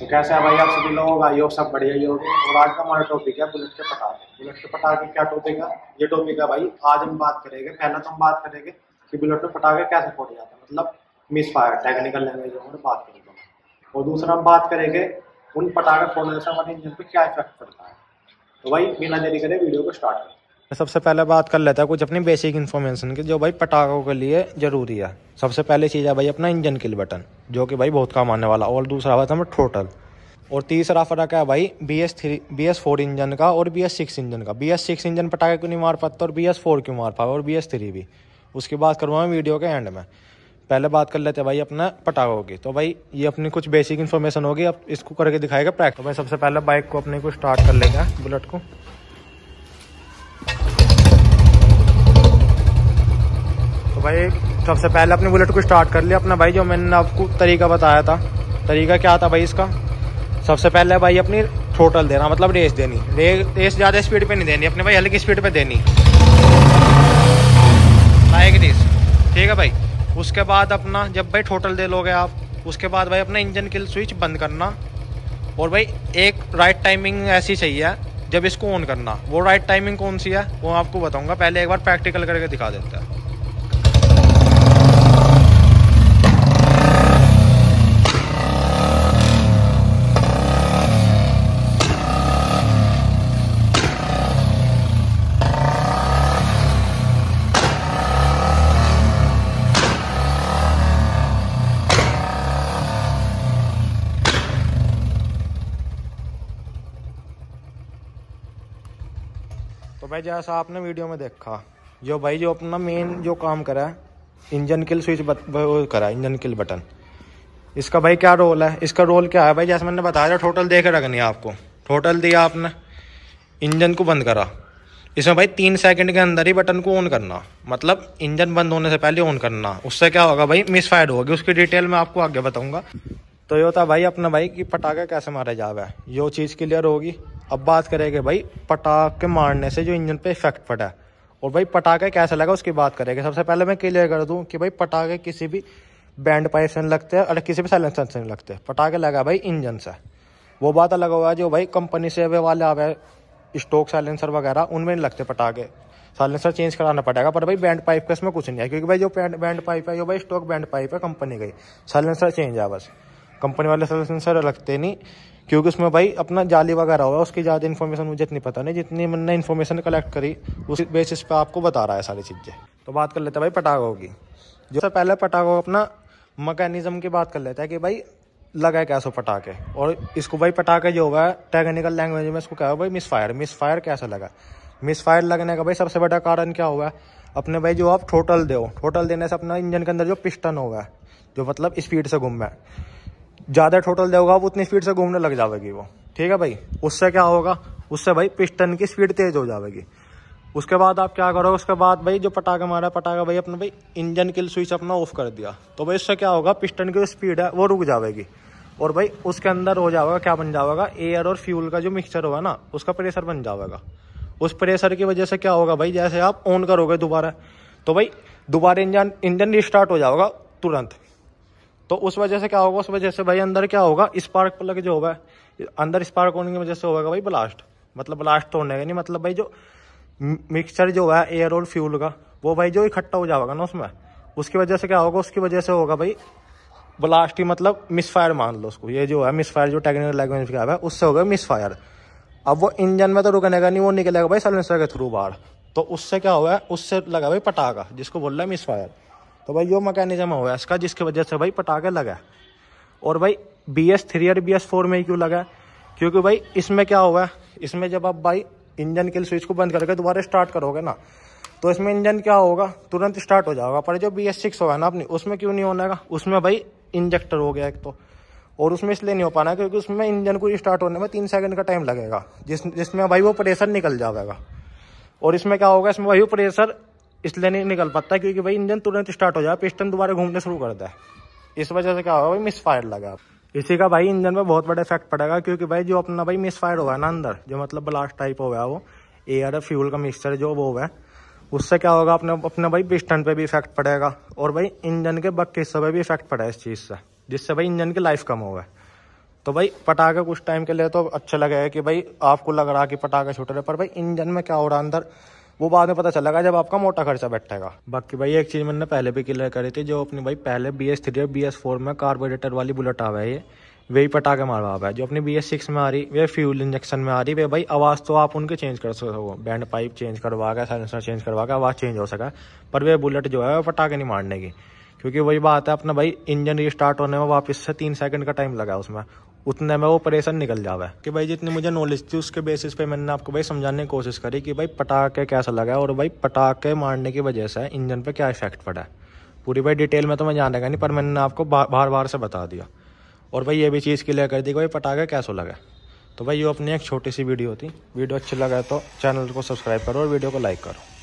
तो कैसे है भाई आप सभी लोग? आई हो, सब बढ़िया ही होगी। और आज का हमारा टॉपिक है बुलेट के पटाखे। बुलेट के पटाखे क्या टॉपिक है? ये टॉपिक है भाई, आज हम बात करेंगे, पहले तो हम बात करेंगे कि बुलेट के पटाखे कैसे फोड़े जाते हैं। मतलब मिस फायर टेक्निकल लैंग्वेज में बात करेंगे। और दूसरा हम बात करेंगे उन पटाखे फोड़ने से हमारे इंजन पर क्या इफ़ेक्ट पड़ता है। तो भाई बिना देरी करें वीडियो को स्टार्ट करें। सबसे पहले बात कर लेता है कुछ अपनी बेसिक इन्फॉर्मेशन की, जो भाई पटाखों के लिए ज़रूरी है। सबसे पहले चीज़ है भाई अपना इंजन किल बटन जो कि भाई बहुत काम आने वाला और दूसरा बात है टोटल और तीसरा फ़र्क है भाई B S three B S four engine का और बी एस सिक्स इंजन का। बी एस सिक्स इंजन पटाखे क्यों नहीं मार पाता और बी एस फोर क्यों मार पाए? और बी एस थ्री भी। उसकी बात करूँगा मैं वीडियो के एंड में। पहले बात कर लेते हैं भाई अपना पटाखों की। तो भाई ये अपनी कुछ बेसिक इन्फॉर्मेशन होगी अब इसको करके दिखाएगा प्रैक्ट तो भाई सबसे पहले बाइक को अपने को स्टार्ट कर लेगा बुलेट को। भाई, सबसे पहले अपने बुलेट को स्टार्ट कर लिया। अपना भाई जो मैंने आपको तरीका बताया था। तरीका क्या था भाई इसका? सबसे पहले भाई अपनी टोटल देना मतलब रेस देनी। रेस ज़्यादा स्पीड पे नहीं देनी, अपने भाई हल्की स्पीड पे देनी। लाइक दिस ठीक है भाई? उसके बाद अपना, जब भाई टोटल दे लोगे आप, उसके बाद भाई अपना इंजन किल स्विच बंद करना। और भाई, एक राइट टाइमिंग ऐसी चाहिए, जब इसको ऑन करना। वो राइट टाइमिंग कौन सी है, वो आपको बताऊँगा। पहले एक बार प्रैक्टिकल करके दिखा देता है। तो भाई जैसा आपने वीडियो में देखा, जो भाई जो अपना मेन जो काम करा है, इंजन किल स्विच वो करा, इंजन किल बटन इसका भाई क्या रोल है? इसका रोल क्या है भाई? जैसे मैंने बताया टोटल देख रखनी आपको? टोटल दिया आपने। इंजन को बंद करा। इसमें भाई तीन सेकंड के अंदर ही बटन को ऑन करना। मतलब इंजन बंद होने से पहले ऑन करना। उससे क्या होगा भाई? मिस फायर होगी। उसकी डिटेल में आपको आगे बताऊँगा। तो ये होता भाई, अपना भाई कि पटाखे कैसे मारा जावे यो चीज़ क्लियर होगी। अब बात करेंगे भाई पटाखे मारने से जो इंजन पे इफ़ेक्ट पड़ा और भाई पटाखे कैसे लगा उसकी बात करेंगे सबसे पहले मैं क्लियर कर दूँ कि भाई पटाखे किसी भी बैंड पाइप से नहीं लगते और किसी भी साइलेंसर से नहीं लगते। पटाखे लगा भाई इंजन से। वो बात अलग होगा जो भाई कंपनी से वे वाले आवे स्टोक साइलेंसर वगैरह, उनमें नहीं लगते पटाखे। साइलेंसर चेंज कराना पड़ेगा, पर भाई बैंड पाइप का इसमें कुछ नहीं है, क्योंकि भाई जो बैंड पाइप है, जो भाई स्टॉक बैंड पाइप है कंपनी का साइलेंसर चेंज है बस। कंपनी वाले साइलेंसर लगते नहीं, क्योंकि उसमें भाई अपना जाली वगैरह होगा उसकी ज़्यादा इन्फॉर्मेशन मुझे इतनी पता नहीं, जितनी मैंने इन्फॉर्मेशन कलेक्ट करी, उस बेसिस पे आपको बता रहा है सारी चीज़ें। तो बात कर लेते हैं भाई पटाखों की। जो सबसे पहले पटाखों अपना मकैनिज्म की बात कर लेता है कि भाई, लगा कैसे पटाखे, और इसको भाई पटाखे जो होगा टेक्निकल लैंग्वेज में इसको क्या होगा भाई मिस फायर मिस फायर कैसे लगा? मिस फायर लगने का भाई सबसे बड़ा कारण क्या होगा अपने भाई जो आप टोटल दो टोटल देने से अपना इंजन के अंदर जो पिस्टन होगा, जो मतलब स्पीड से घूम है ज़्यादा टोटल देगा वो उतनी स्पीड से घूमने लग जाएगी वो। ठीक है भाई? उससे क्या होगा? उससे भाई पिस्टन की स्पीड तेज हो जाएगी। उसके बाद आप क्या करोगे? उसके बाद भाई जो पटाखा मारा पटाखा भाई अपना भाई इंजन किल स्विच अपना ऑफ़ कर दिया। तो भाई इससे क्या होगा? पिस्टन की जो स्पीड है, वो रुक जाएगी। और भाई उसके अंदर हो जाएगा, क्या बन जाएगा? एयर और फ्यूल का जो मिक्सचर होगा ना, उसका प्रेशर बन जाएगा। उस प्रेशर की वजह से क्या होगा भाई? जैसे आप ऑन करोगे दोबारा तो भाई दोबारा इंजन इंजन रिस्टार्ट हो जाएगा तुरंत। तो उस वजह से क्या होगा? उस वजह से भाई अंदर क्या होगा? स्पार्क प्लग जो होगा, अंदर स्पार्क होने की वजह से होगा भाई ब्लास्ट मतलब ब्लास्ट तो होने का नहीं मतलब भाई जो मिक्सचर जो है एयर और फ्यूल का, वो भाई जो इकट्ठा हो जाएगा ना उसमें। उसकी वजह से क्या होगा? उसकी वजह से होगा भाई ब्लास्ट ही मतलब मिसफायर मान लो उसको। ये जो है मिसफायर जो टेक्निकल लैंग्वेज का है, उससे होगा मिसफायर अब वो इंजन में तो रुकने का नहीं, वो निकलेगा भाई सलेंसर के थ्रू बाहर। तो उससे क्या हुआ उससे लगा भाई पटाखा, जिसको बोल रहा है मिसफायर तो भाई यो मैकेनिज्म हुआ, इसका जिसकी वजह से भाई पटाखे लगा। और भाई बी एस थ्री और बी एस फोर में ही क्यों लगा? क्योंकि भाई इसमें क्या हुआ, इसमें जब आप भाई इंजन के स्विच को बंद करके दोबारा स्टार्ट करोगे ना तो इसमें इंजन क्या होगा, तुरंत स्टार्ट हो जाएगा। पर जो बी एस सिक्स होगा ना अपनी, उसमें क्यों नहीं होने का उसमें भाई इंजेक्टर हो गया एक तो। और उसमें इसलिए नहीं हो पाना क्योंकि उसमें इंजन को स्टार्ट होने में तीन सेकंड का टाइम लगेगा, जिस, जिसमें भाई वो प्रेशर निकल जाएगा। और इसमें क्या होगा, इसमें भाई वो प्रेशर इसलिए नहीं निकल पाता क्योंकि भाई इंजन तुरंत स्टार्ट हो जाए पिस्टन दोबारा घूमने शुरू कर दे। इस वजह से क्या होगा भाई मिस फायर लगा। इसी का भाई इंजन में बहुत बड़ा इफ़ेक्ट पड़ेगा क्योंकि भाई जो अपना भाई मिस फायर होगा ना अंदर, जो मतलब ब्लास्ट टाइप हो गया वो एयर फ्यूल का मिक्सचर जो वो है, उससे क्या होगा, अपने अपने भाई पिस्टन पे भी इफ़ेक्ट पड़ेगा और भाई इंजन के बक हिस्से पर भी इफ़ेक्ट पड़ा इस चीज़ से, जिससे भाई इंजन की लाइफ कम होगा तो भाई पटाखे कुछ टाइम के लिए तो अच्छा लगेगा कि भाई आपको लग रहा कि पटाखे छूट रहे पर भाई इंजन में क्या हो रहा अंदर? वो बाद में पता चलेगा जब आपका मोटा खर्चा बैठेगा। बाकी भाई, एक चीज़ मैंने पहले भी क्लियर करी थी, जो अपनी भाई पहले बी एस थ्री और बी एस फोर में कार्बोरेटर वाली बुलेट आ है ये वही पटाखे मारवा हुआ है जो अपनी बी एस सिक्स में आ रही वे फ्यूल इंजेक्शन में आ रही, वे भाई आवाज़ तो आप उनके चेंज कर सकते हो बैंड पाइप चेंज करवा के साइलेंसर चेंज करवा के आवाज़ चेंज हो सका, पर वे बुलेट जो है वो पटाखे नहीं मारने की, क्योंकि वही बात है, अपना भाई इंजन रिस्टार्ट होने में वापस से तीन सेकंड का टाइम लगा उसमें उतने में वो परेशान निकल जावे। कि भाई जितनी मुझे नॉलेज थी, उसके बेसिस पे मैंने आपको भाई समझाने की कोशिश करी कि भाई पटाखे कैसा लगा और भाई पटाखे मारने की वजह से इंजन पे क्या इफ़ेक्ट पड़ा है। पूरी भाई डिटेल में तो मैं जानेगा नहीं, पर मैंने आपको बार बार से बता दिया। और भाई ये भी चीज़ क्लियर कर दी कि भाई पटाखे कैसा लगा तो भाई ये अपनी एक छोटी सी वीडियो थी। वीडियो अच्छी लगा तो चैनल को सब्सक्राइब करो और वीडियो को लाइक करो।